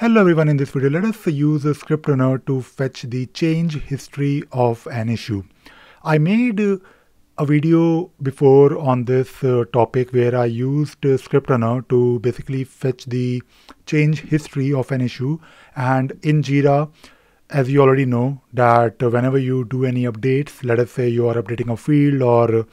Hello everyone, in this video let us use a script runner to fetch the change history of an issue. I made a video before on this uh, topic where I used script runner to basically fetch the change history of an issue and in Jira as you already know that whenever you do any updates, let us say you are updating a field or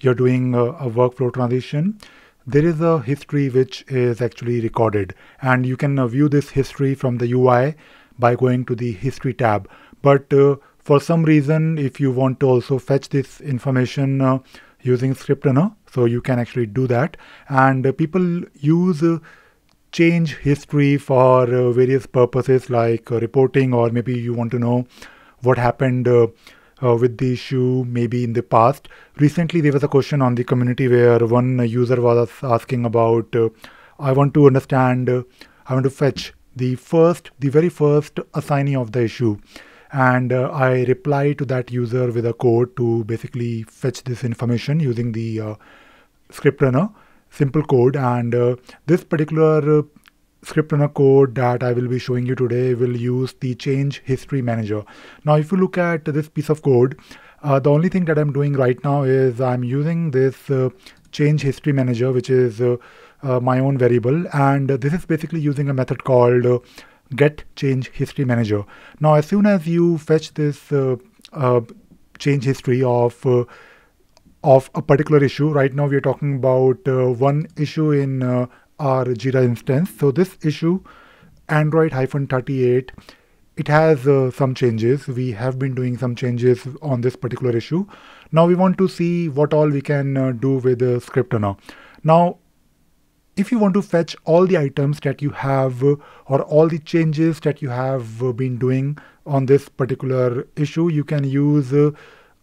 you're doing a, a workflow transition, there is a history which is actually recorded and you can uh, view this history from the UI by going to the history tab. But uh, for some reason if you want to also fetch this information uh, using script so you can actually do that. And uh, people use uh, change history for uh, various purposes like reporting or maybe you want to know what happened uh, with the issue maybe in the past. Recently, there was a question on the community where one user was asking about, uh, I want to understand, uh, I want to fetch the first, the very first assignee of the issue. And uh, I replied to that user with a code to basically fetch this information using the uh, script runner, simple code. And uh, this particular script runner code that I will be showing you today will use the change history manager. Now, if you look at this piece of code, uh, the only thing that I'm doing right now is I'm using this uh, change history manager, which is uh, uh my own variable. And this is basically using a method called uh, get change history manager. Now, as soon as you fetch this uh, change history of of a particular issue, right now we are talking about one issue in our Jira instance. So this issue, Android-38, it has uh, some changes. We have been doing some changes on this particular issue. Now we want to see what all we can uh, do with the script runner now. Now, if you want to fetch all the items that you have uh, or all the changes that you have uh, been doing on this particular issue, you can use uh,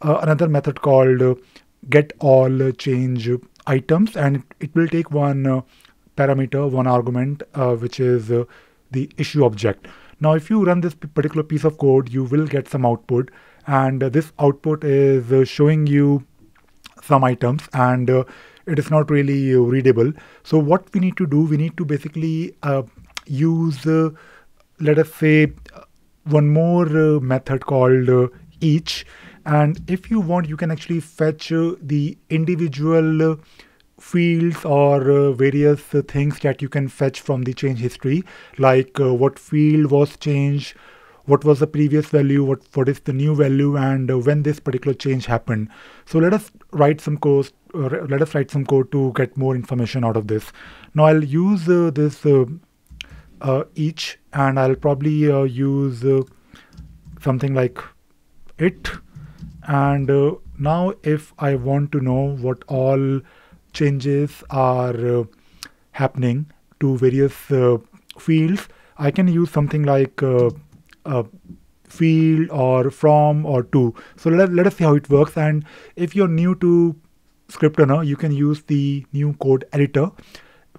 uh, another method called get all change items and it, it will take one parameter, one argument, uh, which is uh, the issue object. Now, if you run this particular piece of code, you will get some output, and uh, this output is uh, showing you some items, and uh, it is not really readable. So, what we need to do, we need to basically use, let us say, one more method called each. And if you want, you can actually fetch the individual fields or uh, various uh, things that you can fetch from the change history. Like uh, what field was changed what was the previous value what what is the new value and uh, when this particular change happened. So let us write some code uh, let us write some code to get more information out of this. Now i'll use uh, this each and i'll probably use something like it. And now if i want to know what all changes are uh, happening to various uh, fields, I can use something like uh, a field or from or to. So let, let us see how it works. And if you're new to script runner, you can use the new code editor,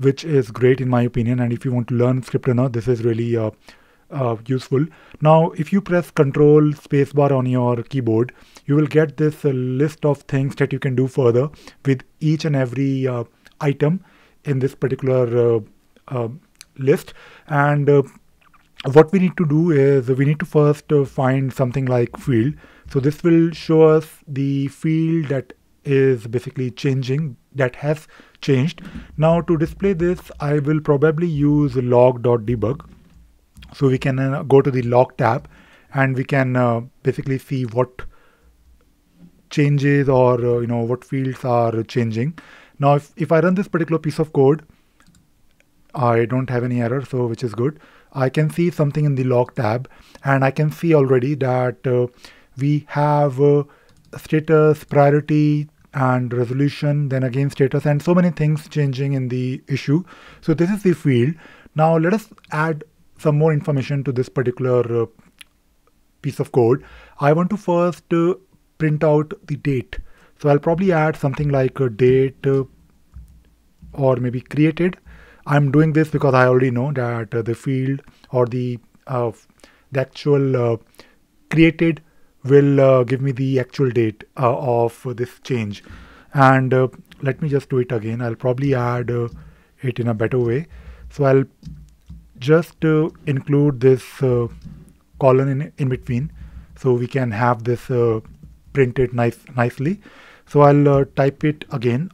which is great in my opinion. And if you want to learn script runner, this is really uh, uh, useful. Now, if you press Control Spacebar on your keyboard, you will get this uh, list of things that you can do further with each and every uh, item in this particular uh, uh, list. And uh, what we need to do is we need to first find something like field. So this will show us the field that is basically changing that has changed. Now to display this, I will probably use log.debug so we can uh, go to the log tab and we can uh, basically see what changes or uh, you know what fields are changing. Now if, if I run this particular piece of code, I don't have any error, so which is good. I can see something in the log tab and I can see already that uh, we have uh, status, priority, and resolution, then again status, and so many things changing in the issue. So this is the field. Now let us add some more information to this particular uh, piece of code, I want to first uh, print out the date. So I'll probably add something like a date uh, or maybe created. I'm doing this because I already know that uh, the field or the uh, the actual uh, created will give me the actual date of this change. And let me just do it again. I'll probably add it in a better way. So I'll just uh, include this uh, colon in, in between so we can have this uh, printed nice nicely. So I'll uh, type it again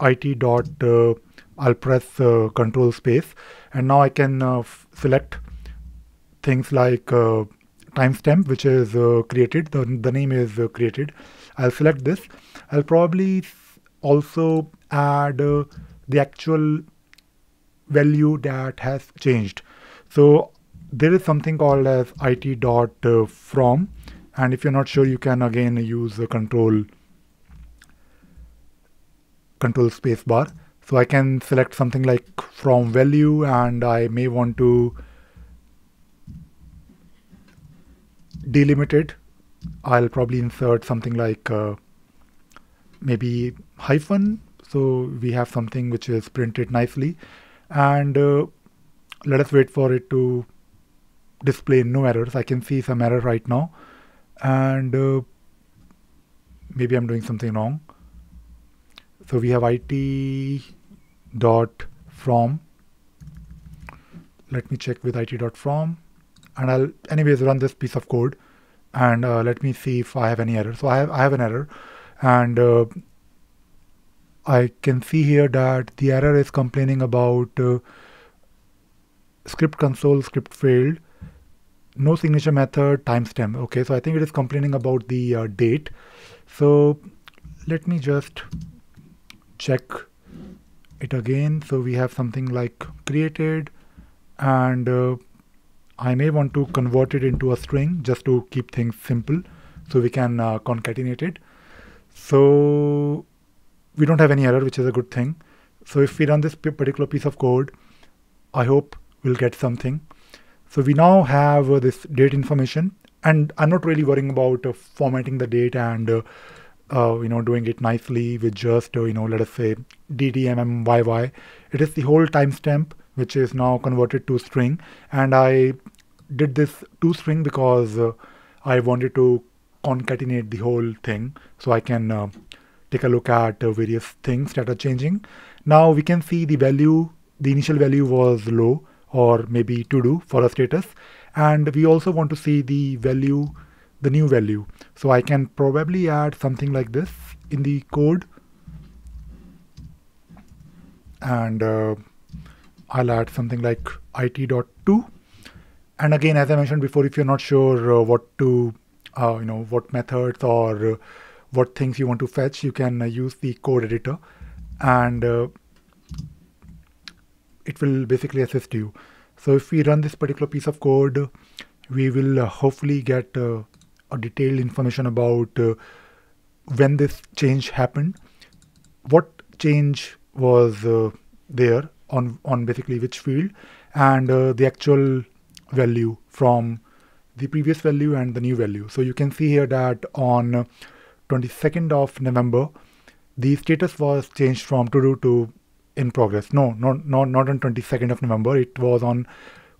it dot uh, I'll press uh, control space. And now I can select things like timestamp which is created. The, the name is created. I'll select this. I'll probably also add the actual value that has changed. So there is something called as it dot uh, from and if you're not sure you can again use the control control space bar. So I can select something like from value and I may want to delimit it. I'll probably insert something like uh, maybe hyphen. So we have something which is printed nicely and uh, let us wait for it to display. No errors. I can see some error right now. And uh, maybe I'm doing something wrong. So we have it dot from. Let me check with it dot from. And I'll anyways run this piece of code. And uh, let me see if I have any error. So I have, I have an error. And uh, I can see here that the error is complaining about uh, script console script failed. No signature method timestamp. Okay so I think it is complaining about the uh, date. So let me just check it again. So we have something like created and uh, I may want to convert it into a string just to keep things simple so we can uh, concatenate it. So we don't have any error, which is a good thing. So if we run this particular piece of code, I hope we'll get something. So we now have uh, this date information and I'm not really worrying about uh, formatting the date and uh, uh you know doing it nicely with just uh, you know let us say ddmmyy. It is the whole timestamp which is now converted to string and I did this to string because uh, I wanted to concatenate the whole thing so I can take a look at uh, various things that are changing. Now we can see the value, the initial value was low or maybe to do for a status. And we also want to see the value, the new value. So I can probably add something like this in the code. And uh, I'll add something like it.to. And again, as I mentioned before, if you're not sure uh, what to, uh, you know, what methods or uh, what things you want to fetch, you can uh, use the code editor and uh, it will basically assist you. So if we run this particular piece of code, we will uh, hopefully get uh, a detailed information about uh, when this change happened, what change was uh, there on, on basically which field, and the actual value from the previous value and the new value. So you can see here that on 22nd of November, the status was changed from to do to in progress. No, not, not, not on 22nd of November. It was on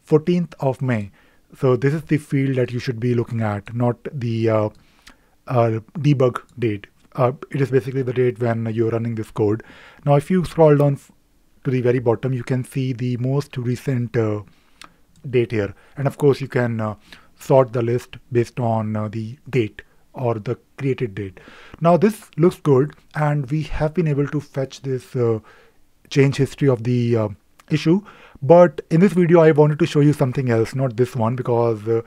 14th of May. So this is the field that you should be looking at, not the uh, uh, debug date. Uh, it is basically the date when you're running this code. Now, if you scroll down to the very bottom, you can see the most recent uh, date here. And of course, you can uh, sort the list based on uh, the date or the created date. Now this looks good and we have been able to fetch this uh, change history of the uh, issue. But in this video, I wanted to show you something else, not this one, because uh,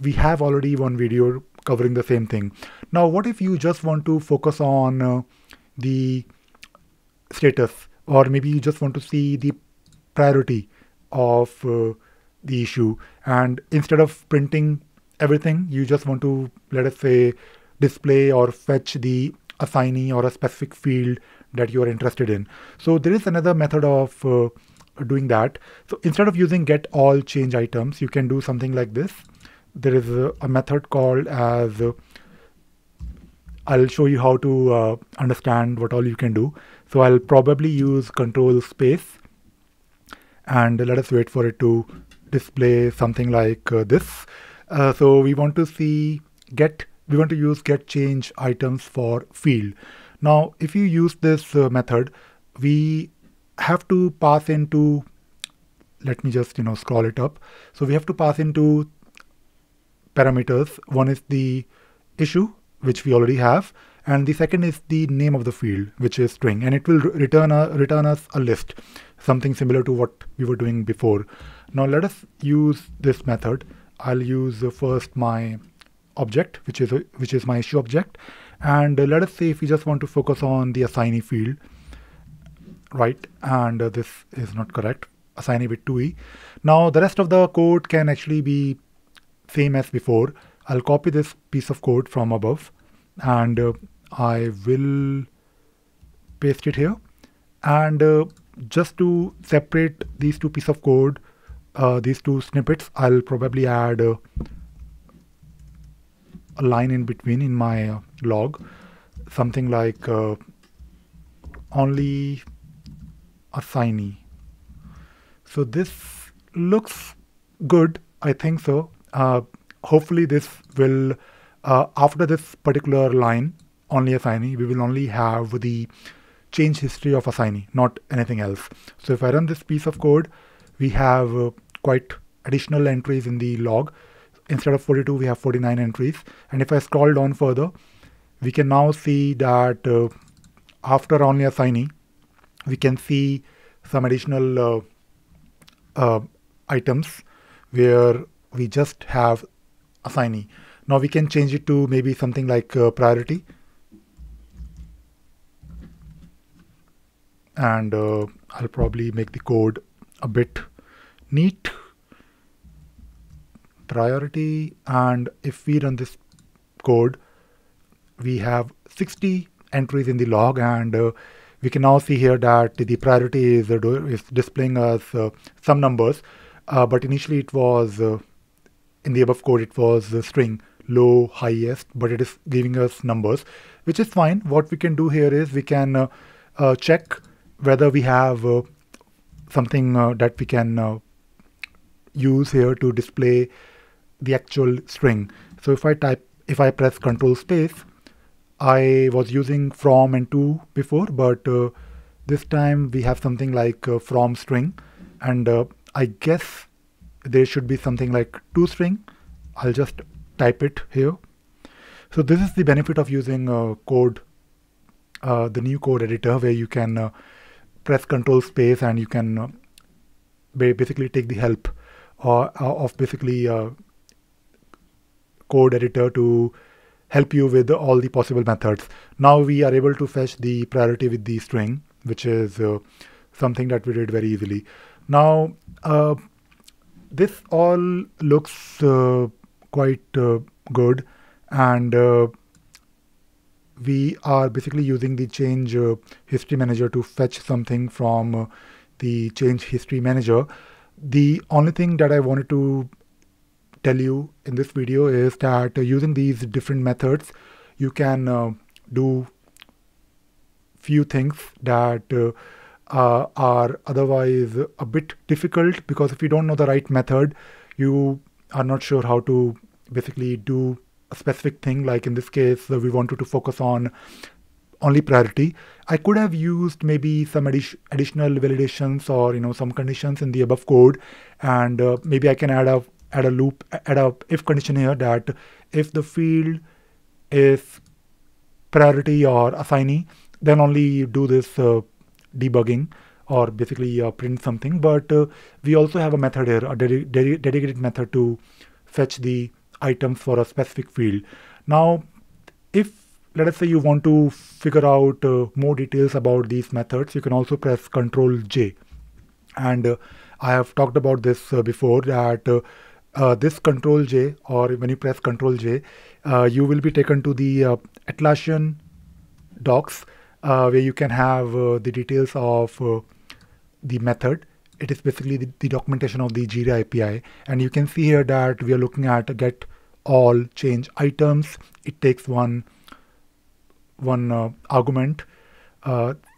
we have already one video covering the same thing. Now, what if you just want to focus on uh, the status, or maybe you just want to see the priority of uh, the issue, and instead of printing everything. You just want to, let us say, display or fetch the assignee or a specific field that you are interested in. So there is another method of uh, doing that. So instead of using get all change items, you can do something like this. There is a, a method called as uh, I'll show you how to uh, understand what all you can do. So I'll probably use control space and let us wait for it to display something like uh, this. Uh, so we want to see get, we want to use get change items for field. Now, if you use this uh, method, we have to pass into let me just you know scroll it up. So we have to pass into parameters. One is the issue which we already have and the second is the name of the field which is string and it will return a, return us a list something similar to what we were doing before. Now let us use this method. I'll use first my object which is which is my issue object. And let us say if we just want to focus on the assignee field right? And uh, this is not correct. Assignee with 2e now the rest of the code can actually be same as before. I'll copy this piece of code from above. And uh, I will paste it here. And uh, just to separate these two pieces of code uh, these two snippets I'll probably add uh, a line in between in my uh, log something like uh, only assignee. So this looks good I think so. Uh, hopefully this will uh, after this particular line only assignee we will only have the change history of assignee not anything else. So if I run this piece of code we have uh, quite additional entries in the log instead of 42 we have 49 entries. And if I scroll down further we can now see that uh, after only assignee we can see some additional uh, uh, items where we just have assignee now we can change it to maybe something like uh, priority. And uh, I'll probably make the code a bit neat priority and if we run this code we have 60 entries in the log and uh, we can now see here that the priority is, uh, is displaying us uh, some numbers uh, but initially it was uh, in the above code it was string low highest but it is giving us numbers which is fine. What we can do here is we can uh, check whether we have something that we can use here to display the actual string. So if I type, if I press control space, I was using from and to before, but uh, this time we have something like uh, from string. And uh, I guess there should be something like to string. I'll just type it here. So this is the benefit of using uh, code, uh, the new code editor where you can uh, press control space and you can basically take the help of basically code editor to help you with all the possible methods. Now we are able to fetch the priority with the string, which is uh, something that we did very easily. Now, uh, this all looks uh, quite uh, good and uh, we are basically using the change uh, history manager to fetch something from the change history manager. The only thing that I wanted to tell you in this video is that uh, using these different methods, you can uh, do few things that uh, uh, are otherwise a bit difficult because if you don't know the right method, you are not sure how to basically do a specific thing. Like in this case, uh, we wanted to focus on only priority. I could have used maybe some addi- additional validations or you know some conditions in the above code, and uh, maybe I can add a add a loop, add a if condition here that if the field is priority or assignee, then only do this uh, debugging or basically uh, print something. But uh, we also have a method here, a ded ded dedicated method to fetch the items for a specific field. Now, if let us say you want to figure out uh, more details about these methods, you can also press Control J. And uh, I have talked about this uh, before that uh, this control J or when you press control J, uh, you will be taken to the uh, Atlassian docs uh, where you can have uh, the details of uh, the method. It is basically the, the, documentation of the Jira API. And you can see here that we are looking at get all change items. It takes one, one argument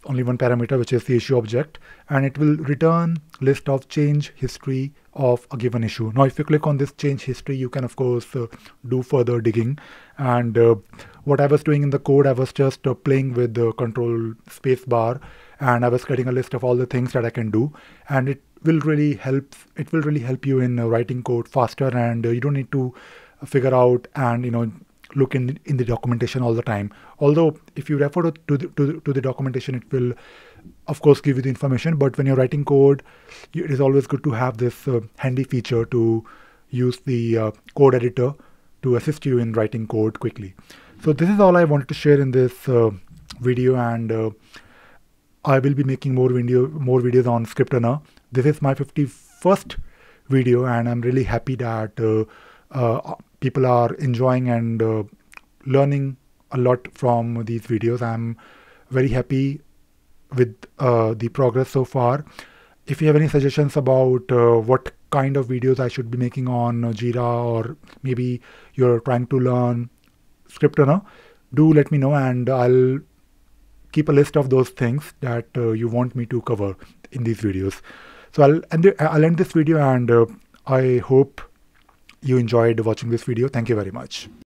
only one parameter, which is the issue object, and it will return list of change history of a given issue. Now, if you click on this change history, you can of course uh, do further digging. And uh, what I was doing in the code, I was just uh, playing with the control space bar, and I was getting a list of all the things that I can do. And it will really help it will really help you in uh, writing code faster and uh, you don't need to figure out and you know look in in the documentation all the time although if you refer to, the, to, the, to the documentation it will of course give you the information but when you're writing code it is always good to have this uh, handy feature to use the uh, code editor to assist you in writing code quickly so this is all i wanted to share in this uh, video and uh, I will be making more video more videos on Scriptrunner. This is my 51st video and I'm really happy that uh, uh, people are enjoying and uh, learning a lot from these videos. I'm very happy with uh, the progress so far. If you have any suggestions about uh, what kind of videos I should be making on Jira or maybe you're trying to learn Scriptrunner, do let me know and I'll keep a list of those things that uh, you want me to cover in these videos. So I'll end, I'll end this video and uh, I hope you enjoyed watching this video. Thank you very much.